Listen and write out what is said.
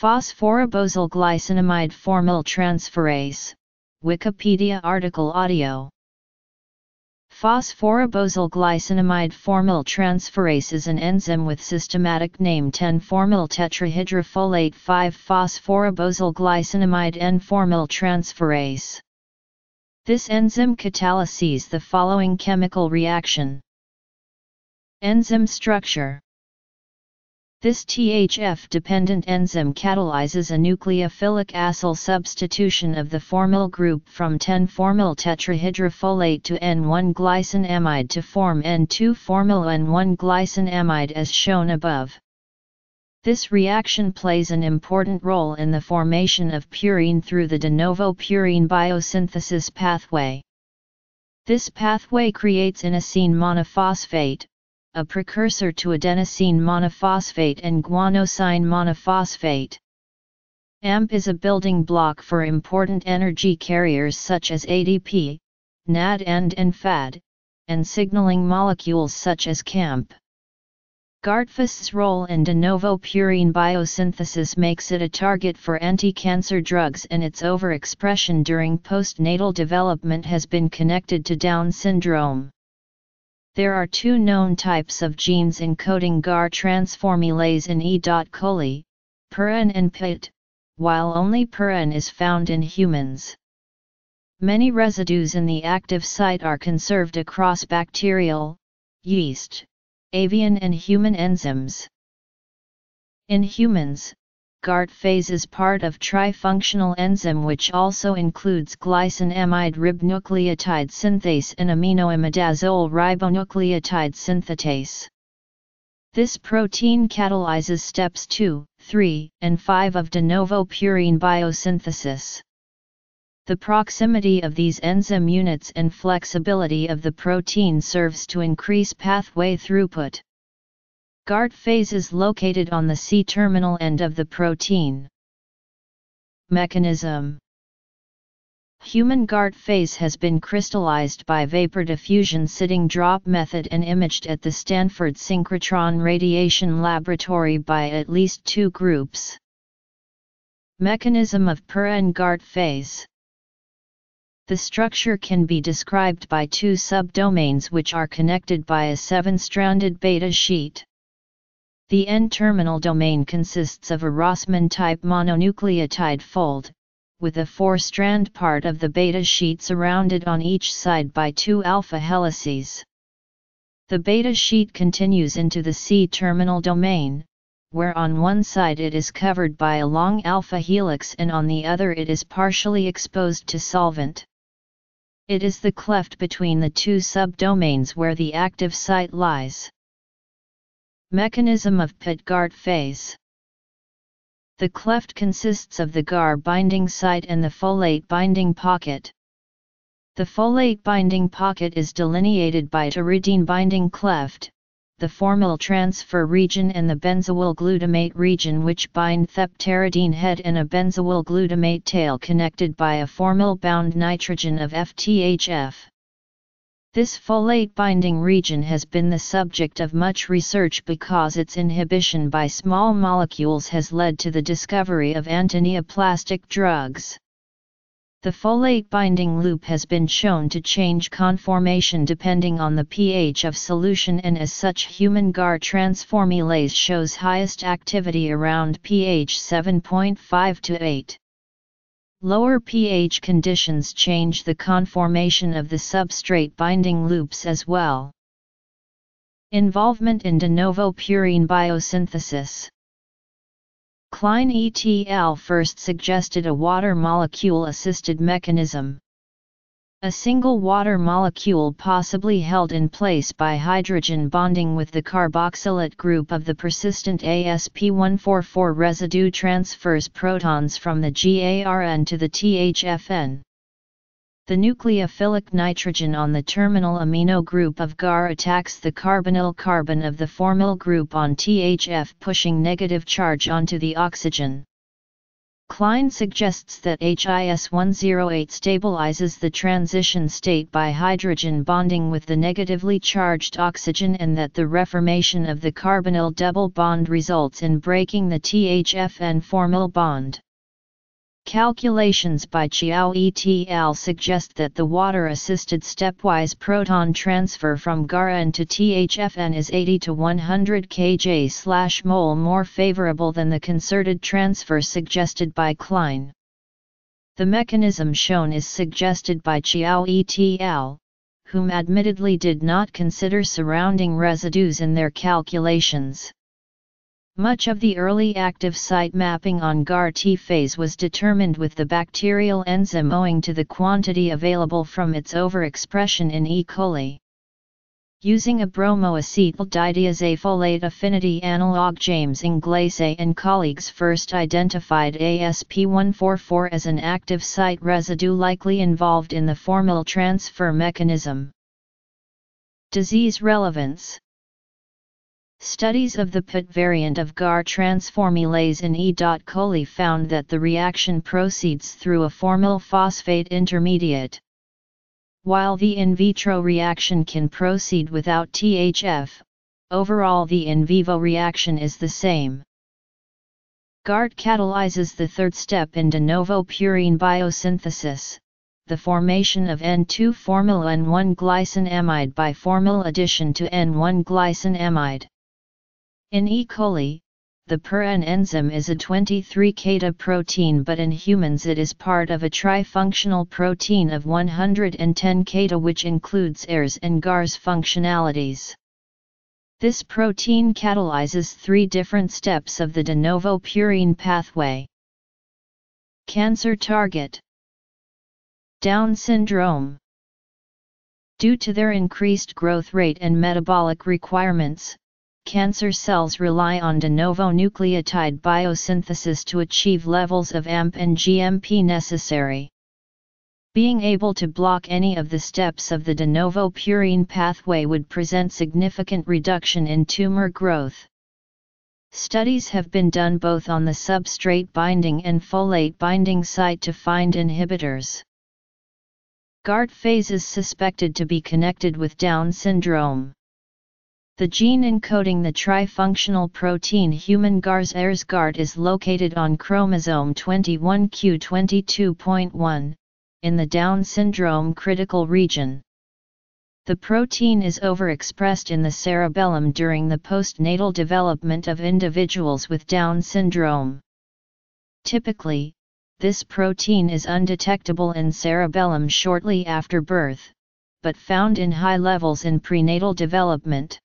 Phosphoribosyl glycinamide formyl transferase, Wikipedia article audio. Phosphoribosyl glycinamide formyl transferase is an enzyme with systematic name 10-formyl tetrahydrofolate 5-phosphoribosyl glycinamide N-formyl transferase. This enzyme catalyses the following chemical reaction. Enzyme structure this THF-dependent enzyme catalyzes a nucleophilic acyl substitution of the formyl group from 10-formyl tetrahydrofolate to N1-glycinamide to form N2-formyl N1-glycinamide as shown above. This reaction plays an important role in the formation of purine through the de novo purine biosynthesis pathway. This pathway creates inosine monophosphate, a precursor to adenosine monophosphate and guanosine monophosphate. AMP is a building block for important energy carriers such as ADP, NAD and NFAD, and signaling molecules such as CAMP. GARTfase's role in de novo purine biosynthesis makes it a target for anti-cancer drugs and its overexpression during postnatal development has been connected to Down syndrome. There are two known types of genes encoding GAR transformylase in E. coli, PurN and PIT, while only PurN is found in humans. Many residues in the active site are conserved across bacterial, yeast, avian and human enzymes. In humans, GARTfase is part of trifunctional enzyme which also includes glycinamide ribonucleotide synthase and aminoimidazole ribonucleotide synthetase. This protein catalyzes steps 2, 3, and 5 of de novo purine biosynthesis. The proximity of these enzyme units and flexibility of the protein serves to increase pathway throughput. GARTfase is located on the C-terminal end of the protein. Mechanism Human GARTfase has been crystallized by vapor diffusion sitting drop method and imaged at the Stanford Synchrotron Radiation Laboratory by at least two groups. Mechanism of PurN phase The structure can be described by two subdomains which are connected by a seven-stranded beta sheet. The N-terminal domain consists of a Rossmann-type mononucleotide fold, with a four-strand part of the beta sheet surrounded on each side by two alpha helices. The beta sheet continues into the C-terminal domain, where on one side it is covered by a long alpha helix and on the other it is partially exposed to solvent. It is the cleft between the two subdomains where the active site lies. Mechanism of PIT phase The cleft consists of the GAR binding site and the folate binding pocket. The folate binding pocket is delineated by pteridine binding cleft, the formyl transfer region and the benzoyl glutamate region which bind thepteridine head and a benzoyl glutamate tail connected by a formyl bound nitrogen of FTHF. This folate binding region has been the subject of much research because its inhibition by small molecules has led to the discovery of antineoplastic drugs. The folate binding loop has been shown to change conformation depending on the pH of solution and as such human GAR transformylase shows highest activity around pH 7.5 to 8. Lower pH conditions change the conformation of the substrate binding loops as well. Involvement in de novo purine biosynthesis Klein et al. first suggested a water molecule-assisted mechanism. A single water molecule possibly held in place by hydrogen bonding with the carboxylate group of the persistent ASP144 residue transfers protons from the GARN to the THFN. The nucleophilic nitrogen on the terminal amino group of GAR attacks the carbonyl carbon of the formyl group on THF pushing negative charge onto the oxygen. Klein suggests that HIS-108 stabilizes the transition state by hydrogen bonding with the negatively charged oxygen and that the reformation of the carbonyl double bond results in breaking the THF-N-formyl bond. Calculations by Qiao et al. suggest that the water-assisted stepwise proton transfer from GARN to THFN is 80 to 100 kJ mole more favorable than the concerted transfer suggested by Klein. The mechanism shown is suggested by Qiao et al., whom admittedly did not consider surrounding residues in their calculations. Much of the early active site mapping on GARTfase was determined with the bacterial enzyme owing to the quantity available from its overexpression in E. coli. Using a bromoacetyl dideazafolate affinity analog James Inglese and colleagues first identified ASP144 as an active site residue likely involved in the formyl transfer mechanism. Disease relevance Studies of the PIT variant of GAR transformylase in E. coli found that the reaction proceeds through a formyl phosphate intermediate. While the in vitro reaction can proceed without THF, overall the in vivo reaction is the same. GART catalyzes the third step in de novo purine biosynthesis, the formation of N2-formyl N1 glycinamide by formyl addition to N1 glycinamide. In E. coli, the PurN enzyme is a 23-keta protein but in humans it is part of a trifunctional protein of 110 keta which includes AIRS and GARS functionalities. This protein catalyzes three different steps of the de novo purine pathway. Cancer target Down syndrome Due to their increased growth rate and metabolic requirements, cancer cells rely on de novo nucleotide biosynthesis to achieve levels of AMP and GMP necessary. Being able to block any of the steps of the de novo purine pathway would present significant reduction in tumor growth. Studies have been done both on the substrate binding and folate binding site to find inhibitors. GARTfase is suspected to be connected with Down syndrome. The gene encoding the trifunctional protein human GARS GART is located on chromosome 21q22.1, in the Down syndrome critical region. The protein is overexpressed in the cerebellum during the postnatal development of individuals with Down syndrome. Typically, this protein is undetectable in cerebellum shortly after birth, but found in high levels in prenatal development.